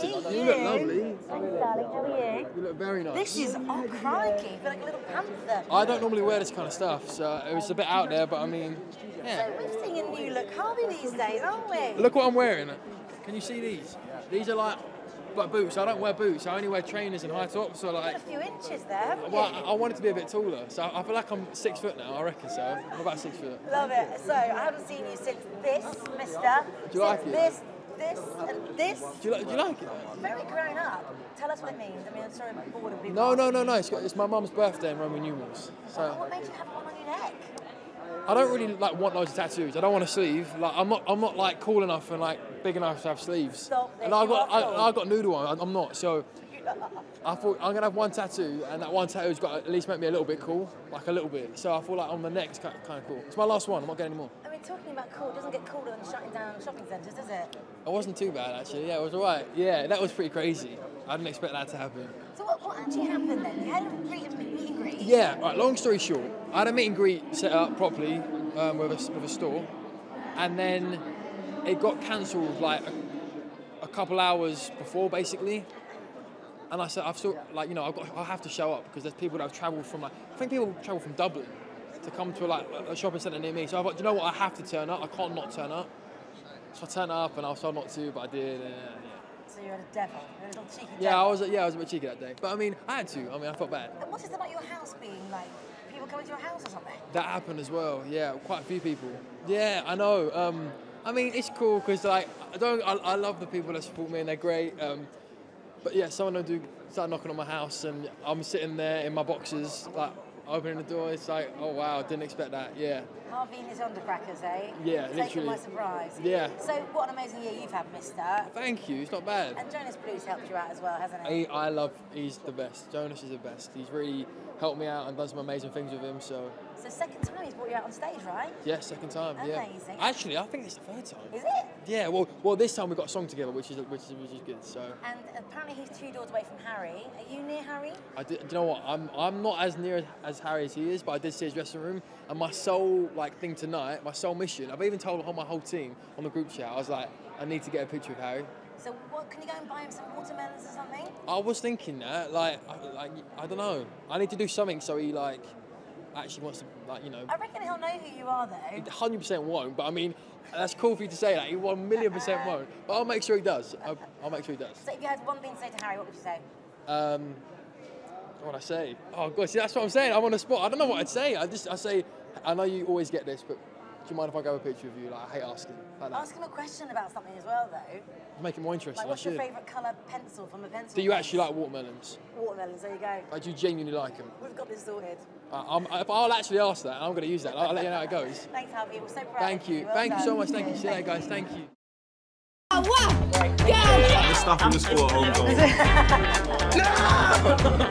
You look lovely. Thanks, darling. How are you? You look very nice. This is, oh crikey, I feel like a little panther. I don't normally wear this kind of stuff, so it was a bit out there, but I mean, yeah. So we're seeing a new look Harvey these days, aren't we? Look what I'm wearing. Can you see these? These are like, like boots. I don't wear boots. I only wear trainers and high tops. So like, a few inches there, well, I I wanted to be a bit taller. So I feel like I'm six foot now. I reckon so. I'm about six foot. Love it. So I haven't seen you since this, mister. Do you like since it? This, this, and this. Do you like? Do you like it? Very grown up. Tell us what it means. I mean, I'm sorry I'm bored of people. No, no, no, no. It's, got, it's my mum's birthday in Roman numerals. So What made you have one on your neck? I don't really like want loads of tattoos. I don't want a sleeve. Like I'm not, I'm not like cool enough and like big enough to have sleeves. Stop this, And I got. I, I got noodle on. I'm not. So I thought I'm gonna have one tattoo, and that one tattoo's got to at least make me a little bit cool, like a little bit. So I thought like on the neck's kind of cool. It's my last one. I'm not getting any more. Talking about cool doesn't get cooler than shutting down shopping centres, does it? It wasn't too bad actually. Yeah, it was alright. Yeah, that was pretty crazy. I didn't expect that to happen. So what, what actually happened then? You had a meet and meet and greet. Yeah, right, long story short, I had a meet and greet set up properly um, with, a, with a store, and then it got cancelled like a, a couple hours before, basically. And I said, I've still, like, you know, I've got, I have to show up because there's people that have travelled from, like, I think people travel from Dublin to come to, like, a shopping centre near me. So I thought, you know what, I have to turn up. I can't not turn up. So I turned up and I was told not to, but I did. And, yeah. So you had a devil. You're a little cheeky devil. yeah. I was, yeah, I was a bit cheeky that day. But I mean, I had to. I mean, I felt bad. And what is it about your house being like? People coming to your house or something? That happened as well. Yeah, quite a few people. Yeah, I know. Um, I mean, it's cool because like I don't. I, I love the people that support me and they're great. Um, but yeah, someone will do start knocking on my house and I'm sitting there in my boxes, like opening the door. It's like, oh wow, didn't expect that. Yeah. Harvey and his undercrackers, eh? Yeah, Taken literally. by surprise. Yeah. So what an amazing year you've had, mister. Thank you. It's not bad. And Jonas Blue's helped you out as well, hasn't he? He, I love. He's the best. Jonas is the best. He's really helped me out and done some amazing things with him. So So second time he's brought you out on stage, right? yeah, second time. Yeah. Amazing. Actually, I think it's the third time. Is it? Yeah. Well, well, this time we got a song together, which is which is which is good. So. And apparently he's two doors away from Harry. Are you near Harry? I did, do you know what? I'm I'm not as near as Harry as he is, but I did see his dressing room. And my sole like thing tonight, my sole mission. I've even told my whole team on the group chat. I was like, I need to get a picture of Harry. So what? Can you go and buy him some watermelons or something? I was thinking that, like, I, like I don't know. I need to do something so he like actually wants to, like, you know, I reckon he'll know who you are though. hundred percent won't. But I mean, that's cool for you to say that. He one million percent won't. But I'll make sure he does. I'll, I'll make sure he does. So if you had one thing to say to Harry, what would you say? Um, what would I say? Oh god, see that's what I'm saying. I'm on the spot. I don't know what I'd say. I just I say, I know you always get this, but do you mind if I go have a picture of you? Like I hate asking. Like that. Ask him a question about something as well though. Make it more interesting. Like I what's your should. favourite colour pencil from a pencil? Do you case? actually like watermelons? watermelons? There you go. Like do you genuinely like them? We've got this sorted. Uh, I'm, if I'll actually ask that, and I'm going to use that. I'll, I'll let you know how it goes. Thanks, Harvey. We're so proud. Thank of you. Well Thank you so much. Thank you. See you later, guys. Thank you. The stuff in the school at home.